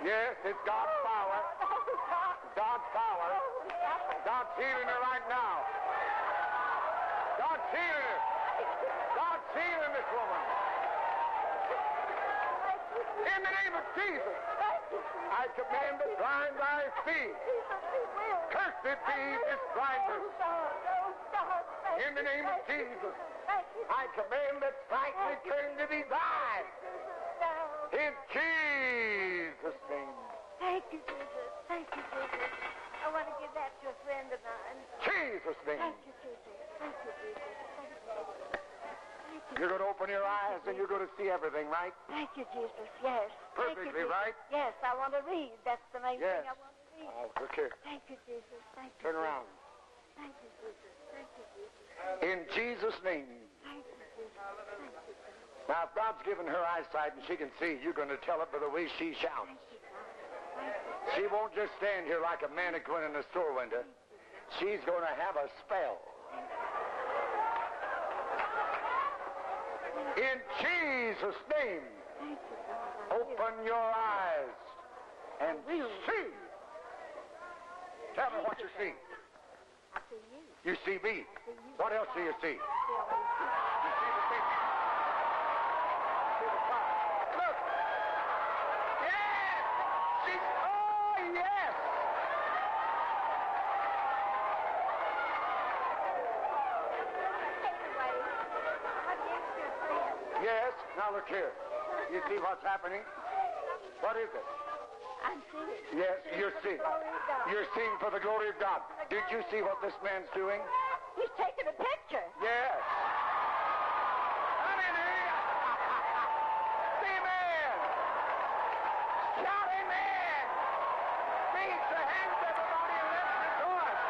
Yes, it's God's power. God's power. God's healing her right now. God's healing her. God's healing this woman. In the name of Jesus, I command the blind eye see. Cursed be this blindness. In the name of Jesus, I command that sight return to these eyes. And you're going to see everything, right? Thank you, Jesus. Yes. You, Perfectly Jesus. right. Yes, I want to read. That's the main Yes. thing I want to read. Oh, look here. Thank you, Jesus. Thank you. Turn Jesus. around. Thank you, Jesus. Thank you, Jesus. In Jesus' name. Thank you, Jesus. Thank you, Jesus. Now, if God's given her eyesight and she can see, you're going to tell it by the way she shouts. Thank you, God. Thank you. She won't just stand here like a mannequin in a store window. She's going to have a spell. In Jesus' name, Thank you, God. I will. open your eyes and see. Tell me what you see. I see you. You see me. I see you. What else do you see? See all these You see the picture. See the fire. Look. Yes. She's. Oh yes. Anyway, what is your friend? Yes. Now look here. You see what's happening? What is it? I'm seeing. Yes, you're seeing. Glory to God. You're seeing for the glory of God. Did you see what this man's doing? He's taking a picture. Yes. Hallelujah. Amen. Shout amen. Raise your hands, everybody, and let's rejoice.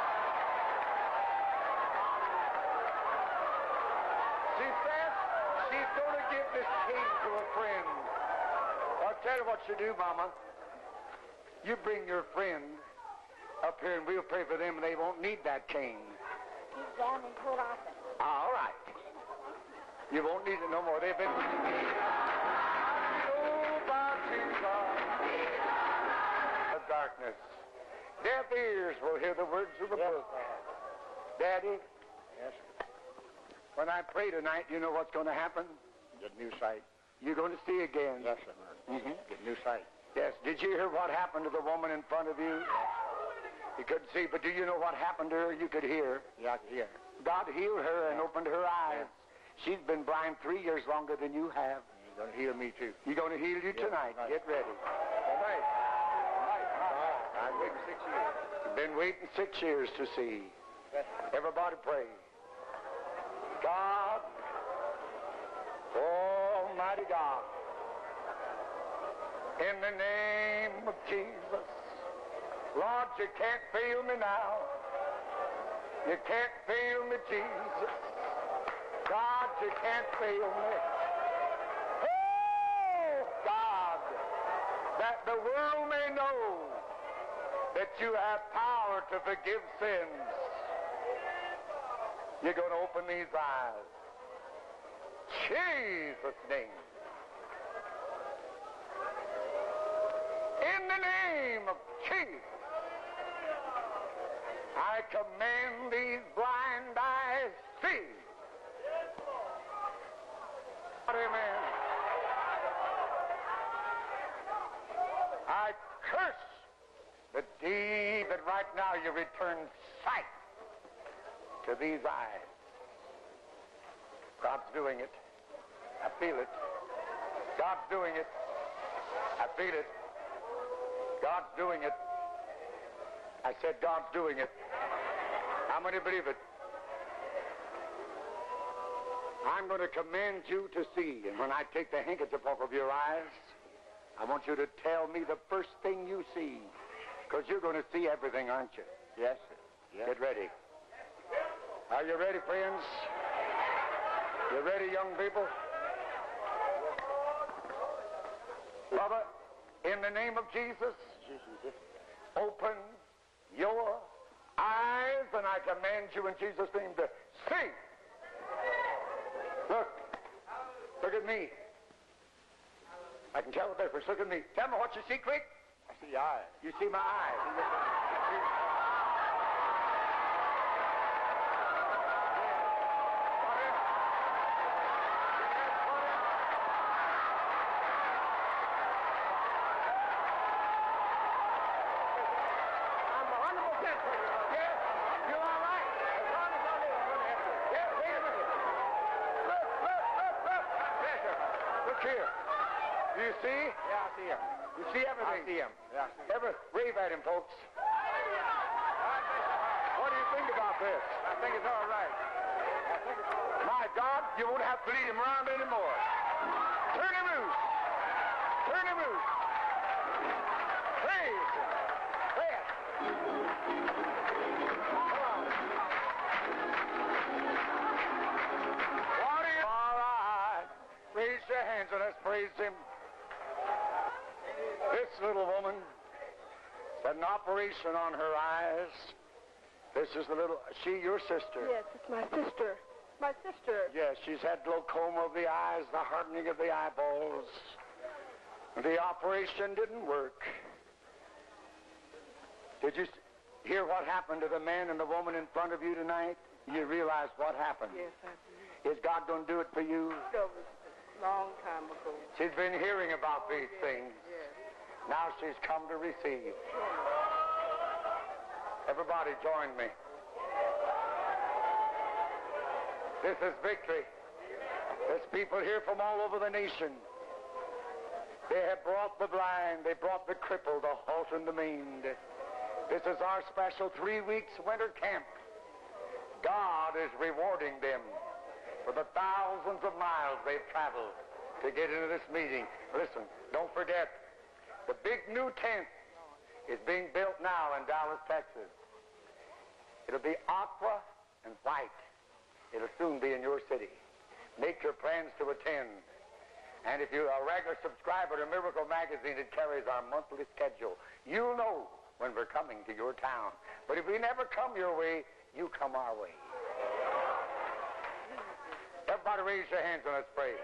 She says she's going to give this cane to a friend. I'll tell you what you do, Mama. You bring your friend up here, and we'll pray for them, and they won't need that cane. He's down in Port Arthur. All right. You won't need it no more. They've been. Of darkness. Deaf ears will hear the words of the book. Daddy. Yes. When I pray tonight, you know what's going to happen? Get new sight. You're going to see again. Yes, sir. Mhm. Get new sight. Yes. Did you hear what happened to the woman in front of you? You couldn't see, but do you know what happened to her? You could hear. Yeah, I can hear. God healed her and opened her eyes. She's been blind three years longer than you have. He's going to heal me, too. He's going to heal you Yeah, tonight. Get ready. Right. Right. I've waited six years. You've been waiting six years to see. Everybody pray. God, Almighty God, in the name of Jesus, Lord, you can't fail me now. You can't fail me, Jesus. God, you can't fail me. Oh, God, that the world may know that you have power to forgive sins. You're going to open these eyes. Jesus' name. In the name of Jesus, I command these blind eyes see. Amen. I curse the deed that right now you return sight to these eyes. God's doing it. I feel it. God's doing it. I feel it. God's doing it. I said God's doing it. How many believe it? I'm going to command you to see. And when I take the handkerchief off of your eyes, I want you to tell me the first thing you see. Because you're going to see everything, aren't you? Yes, sir. Yes. Get ready. Are you ready, friends? You ready, young people? Father, in the name of Jesus, open your eyes, and I command you in Jesus' name to see. Look. Look at me. I can tell the difference. Look at me. Tell me what you see, quick. see eyes. You see my eyes. I'm 100% for you. Yes, you're all right. As long as I live, I'm going to help you. Yes, wait a minute. Look, look, look, look. Professor, here. Do you see? Yeah, I see him. You see everything? I see him. Yeah, I see him. Ever wave at him, folks. What do you think about this? I think it's all right. I think it's all right. My God, you won't have to lead him around anymore. Turn him loose. Turn him loose. Praise him. Yes. Come him. This little woman had an operation on her eyes. This is the little... She, your sister. Yes, it's my sister. My sister. Yes, she's had glaucoma of the eyes, the hardening of the eyeballs. The operation didn't work. Did you hear what happened to the man and the woman in front of you tonight? You realize what happened. Yes, I do. Is God going to do it for you? A long time ago. She's been hearing about these things. Yes. Now she's come to receive. Everybody join me. This is victory. There's people here from all over the nation. They have brought the blind, they brought the crippled, the halt, and the maimed. This is our special three weeks winter camp. God is rewarding them for the thousands of miles they've traveled to get into this meeting. Listen, don't forget, the big new tent is being built now in Dallas, Texas. It'll be aqua and white. It'll soon be in your city. Make your plans to attend. And if you're a regular subscriber to Miracle Magazine, it carries our monthly schedule. You'll know when we're coming to your town. But if we never come your way, you come our way. Everybody raise your hands and let's pray.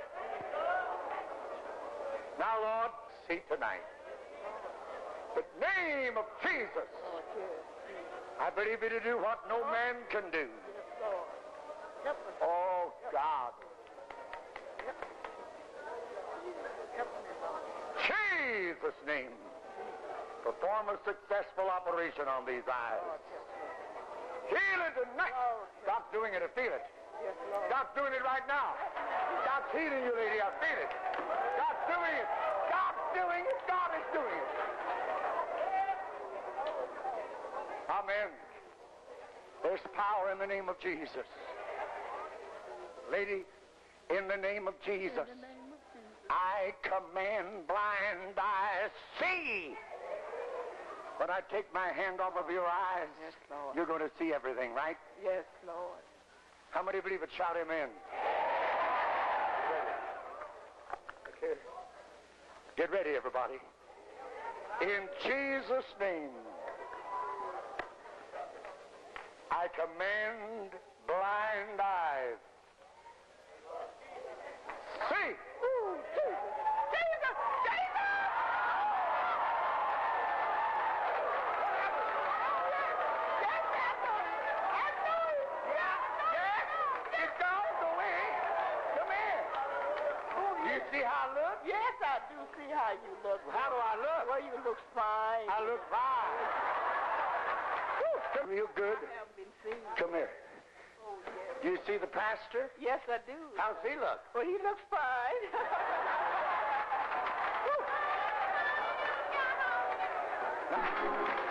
Now, Lord, see tonight. The name of Jesus. I believe you to do what no man can do. Oh, God. Jesus' name. Perform a successful operation on these eyes. Heal it tonight. Stop doing it. I feel it. God's doing it right now. God's healing you, lady. I feel it. God's doing it. God's doing it. God is doing it. Amen. There's power in the name of Jesus. Lady, in the name of Jesus, I command blind eyes see. When I take my hand off of your eyes, Yes, Lord. you're going to see everything, right? Yes, Lord. How many believe it? Shout amen. Okay. Get ready, everybody. In Jesus' name, I command blind eyes. See! Ooh, Jesus. Jesus! Jesus! Yes, I know it. I know it. Yeah, yes, it's gone away. Come here. You see how I look? Yes, I do see how you look. How do I look? Well, you look fine. I look fine. Come real good. I haven't been seen. Come here. Oh, yes. Do you see the pastor? Yes, I do. How's he look? Well, he looks fine. Now,